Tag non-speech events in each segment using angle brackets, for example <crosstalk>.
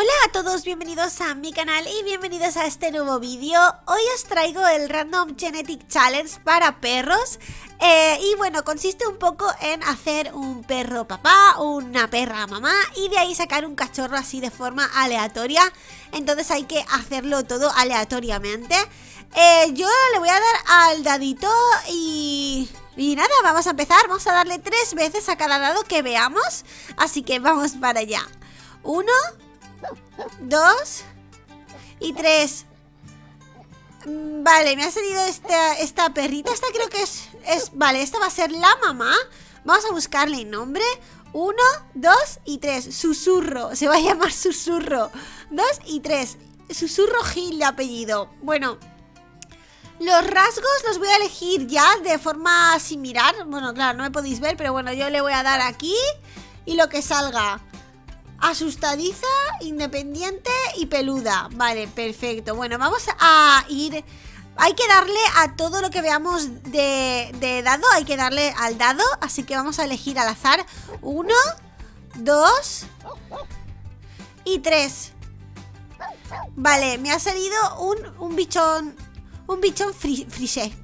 Hola a todos, bienvenidos a mi canal y bienvenidos a este nuevo vídeo. Hoy os traigo el Random Genetic Challenge para perros eh, y bueno, consiste un poco en hacer un perro papá, una perra mamá y de ahí sacar un cachorro así de forma aleatoria. Entonces hay que hacerlo todo aleatoriamente. Eh, yo le voy a dar al dadito y... Y nada, vamos a empezar, vamos a darle tres veces a cada dado que veamos Así que vamos para allá Uno Dos Y tres. Mm, Vale, me ha salido esta, esta perrita. Esta creo que es, es... Vale, esta va a ser la mamá. Vamos a buscarle nombre. Uno, dos y tres. Susurro, se va a llamar Susurro. Dos y tres. Susurro Gil de apellido. Bueno, los rasgos los voy a elegir ya de forma similar. Bueno, claro, no me podéis ver, pero bueno, yo le voy a dar aquí Y lo que salga Asustadiza, independiente y peluda. Vale, perfecto. Bueno, vamos a ir... Hay que darle a todo lo que veamos de, de dado Hay que darle al dado Así que vamos a elegir al azar. Uno, dos y tres. Vale, me ha salido un, un bichón un bichón frisé.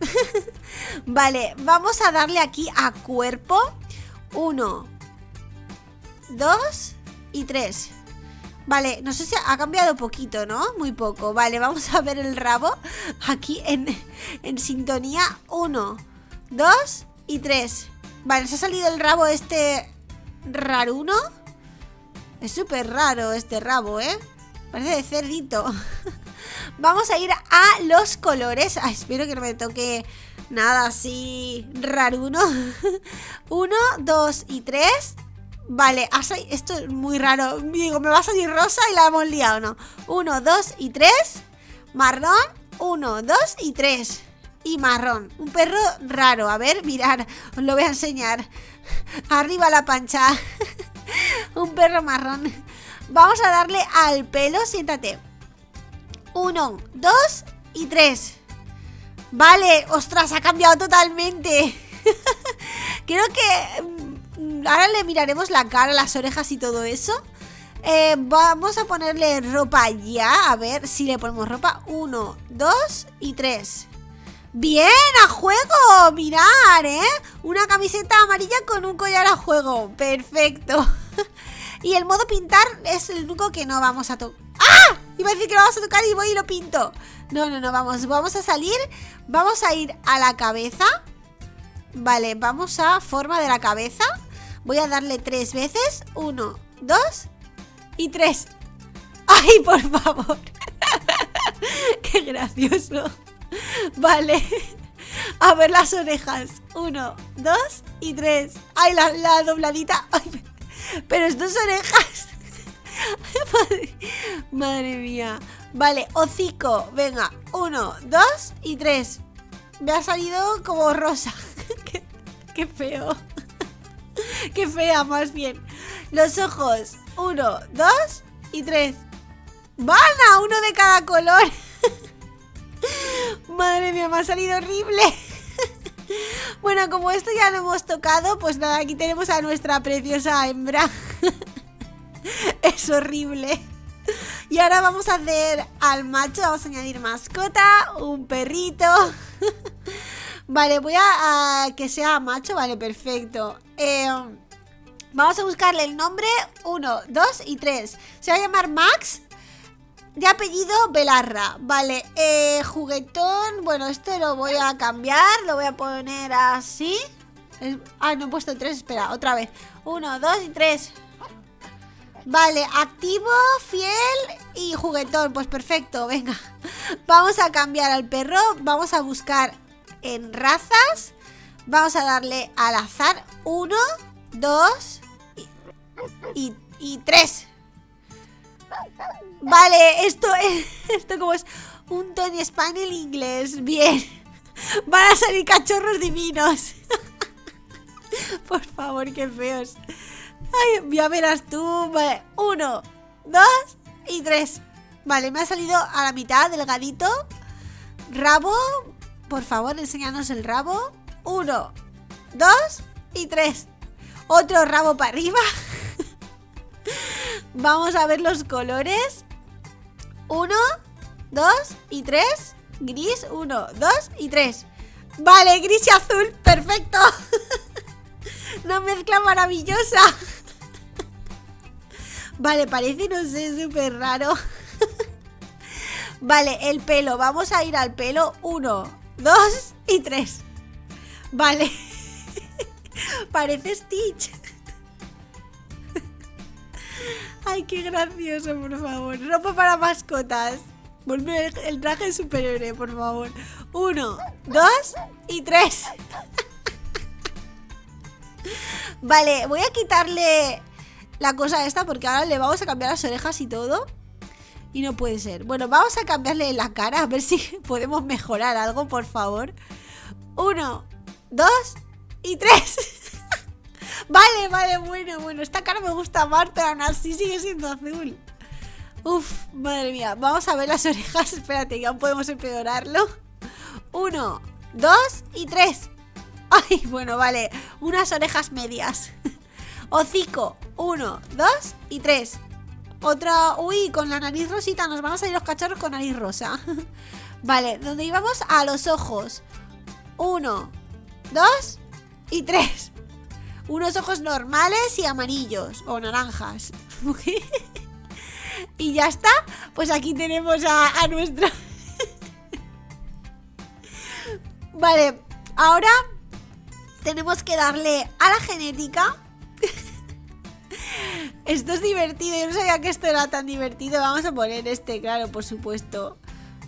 <laughs> vale, vamos a darle aquí a cuerpo. Uno, dos y tres. Vale, no sé si ha cambiado poquito, ¿no? Muy poco. Vale, vamos a ver el rabo aquí en, en sintonía. Uno, dos y tres. Vale, se ha salido el rabo este raruno. Es súper raro este rabo, ¿eh? Parece de cerdito. <laughs> Vamos a ir a los colores. espero que no me toque nada así raruno. <laughs> Uno, dos y tres. Vale, esto es muy raro. Digo, me va a salir rosa y la hemos liado, ¿no? Uno, dos y tres. Marrón. Uno, dos y tres. Y marrón. Un perro raro. A ver, mirar. Os lo voy a enseñar. Arriba la pancha. <laughs> Un perro marrón. Vamos a darle al pelo. Siéntate. Uno, dos y tres. Vale, ostras, ha cambiado totalmente. <laughs> Creo que ahora le miraremos la cara, las orejas y todo eso. Eh, vamos a ponerle ropa ya. A ver si le ponemos ropa. Uno, dos y tres. ¡Bien! ¡A juego! Mirar, ¿eh? Una camiseta amarilla con un collar a juego. Perfecto. <laughs> y el modo pintar es el único que no vamos a tocar. ¡Ah! Iba a decir que lo vamos a tocar y voy y lo pinto. No, no, no, vamos, vamos a salir. Vamos a ir a la cabeza. Vale, vamos a forma de la cabeza. Voy a darle tres veces. Uno, dos y tres. ¡Ay, por favor! <laughs> ¡Qué gracioso! Vale. A ver las orejas. Uno, dos y tres. ¡Ay, la, la dobladita! Ay, pero estas orejas... <laughs> Madre, mía. Vale, hocico. Venga, uno, dos y tres. Me ha salido como rosa. <laughs> qué, feo. <laughs> qué fea, más bien. Los ojos. Uno, dos y tres. ¡Vana! Uno de cada color. <laughs> Madre mía, me ha salido horrible. <laughs> bueno, como esto ya lo hemos tocado, pues nada, aquí tenemos a nuestra preciosa hembra. es horrible. Y ahora vamos a hacer al macho, vamos a añadir mascota, un perrito. Vale, voy a, que sea macho, vale, perfecto. Eh, vamos a buscarle el nombre 1, 2 y 3. Se va a llamar Max, de apellido Belarra. Vale, eh, juguetón, bueno, este lo voy a cambiar, lo voy a poner así. Ah, no he puesto 3, espera, otra vez. 1, 2 y 3. Vale, activo, fiel y juguetón. Pues perfecto, venga. <laughs> Vamos a cambiar al perro. Vamos a buscar en razas. Vamos a darle al azar. Uno, dos y, tres. Vale, esto es, <laughs> esto como es un Tony Spaniel inglés. Bien. Van a salir cachorros divinos. <laughs> Por favor, qué feos. Ay, ya verás tú. Vale, uno, dos y tres. Vale, me ha salido a la mitad, delgadito. Rabo. Por favor, enséñanos el rabo. Uno, dos y tres. Otro rabo para arriba. <laughs> Vamos a ver los colores. Uno, dos y tres. Gris, uno, dos y tres. Vale, gris y azul, perfecto. <laughs> Una mezcla maravillosa. <laughs> Vale, parece, no sé, súper raro. Vale, el pelo. Vamos a ir al pelo. Uno, dos y tres. Vale. <laughs> Parece Stitch. Ay, qué gracioso, por favor. Ropa para mascotas. Volve el traje superhéroe, por favor. Uno, dos y tres. <laughs> Vale, voy a quitarle la cosa esta porque ahora le vamos a cambiar las orejas y todo. Y no puede ser. Bueno, vamos a cambiarle la cara a ver si <laughs> podemos mejorar algo, por favor. Uno, dos y tres. <laughs> vale, vale, bueno, bueno. Esta cara me gusta más, pero aún así sigue siendo azul. Uf, madre mía. Vamos a ver las <laughs> orejas. Espérate, ya podemos empeorarlo. Uno, dos y tres. Ay, bueno, vale. Unas orejas medias. Hocico. Uno, dos y tres. Otra... Uy, con la nariz rosita. Nos van a salir los cachorros con nariz rosa. <laughs> vale, donde íbamos a los ojos. Uno, dos y tres. Unos ojos normales y amarillos. O naranjas. <laughs> y ya está. Pues aquí tenemos a, a <laughs> vale, ahora tenemos que darle a la genética. Esto es divertido, yo no sabía que esto era tan divertido. Vamos a poner este, claro, por supuesto.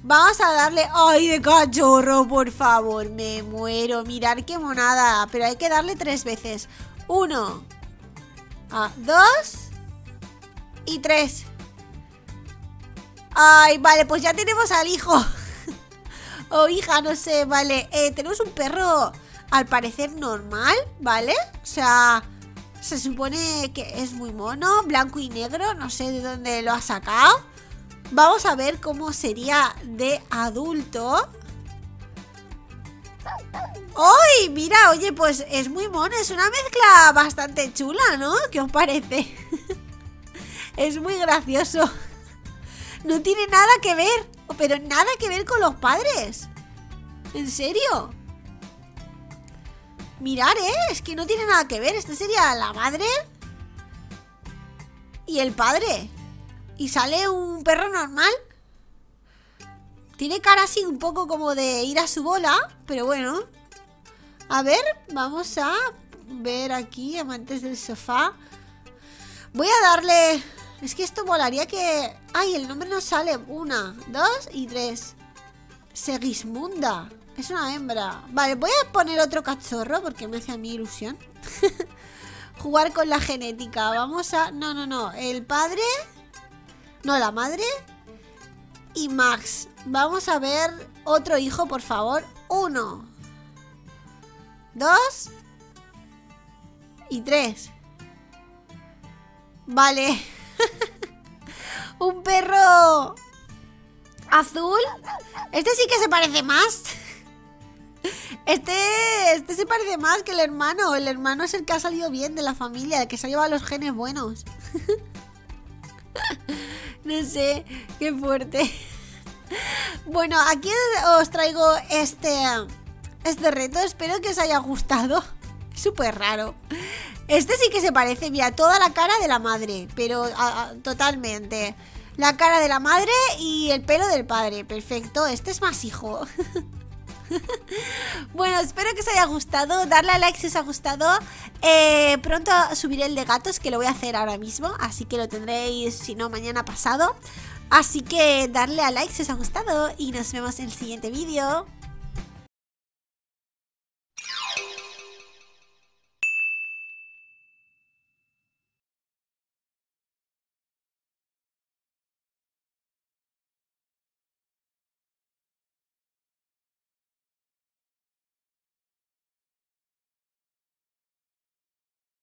Vamos a darle... ¡Ay, de cachorro, por favor! Me muero. Mirar qué monada. Pero hay que darle tres veces. Uno. Ah, dos. Y tres. Ay, vale, pues ya tenemos al hijo. <laughs> o hija, no sé, vale. Eh, tenemos un perro al parecer normal, ¿vale? O sea, se supone que es muy mono, blanco y negro, no sé de dónde lo ha sacado. Vamos a ver cómo sería de adulto. ¡Ay! Mira, oye, pues es muy mono, es una mezcla bastante chula, ¿no? ¿Qué os parece? <laughs> es muy gracioso. No tiene nada que ver, pero nada que ver con los padres. ¿En serio? Mirar, ¿eh? Es que no tiene nada que ver. Este sería la madre y el padre. Y sale un perro normal. Tiene cara así un poco como de ir a su bola, pero bueno. A ver, vamos a ver aquí, amantes del sofá. Voy a darle... Es que esto volaría que... Ay, el nombre no sale. Una, dos y tres. Segismunda. Es una hembra. Vale, voy a poner otro cachorro porque me hace a mí ilusión. <laughs> Jugar con la genética. Vamos a... No, no, no. El padre... No, la madre. Y Max. Vamos a ver otro hijo, por favor. Uno. Dos. Y tres. Vale. <laughs> Un perro azul. Este sí que se parece más. Este, este se parece más que el hermano. El hermano es el que ha salido bien de la familia, el que se ha llevado los genes buenos. <laughs> no sé, qué fuerte. Bueno, aquí os traigo este, este reto. Espero que os haya gustado. Es súper raro. Este sí que se parece, mira, toda la cara de la madre, pero totalmente. La cara de la madre y el pelo del padre, perfecto. Este es más hijo. <laughs> <laughs> bueno, espero que os haya gustado. Darle a like si os ha gustado. Eh, pronto subiré el de gatos, que lo voy a hacer ahora mismo. Así que lo tendréis, si no, mañana pasado. Así que darle a like si os ha gustado. Y nos vemos en el siguiente vídeo.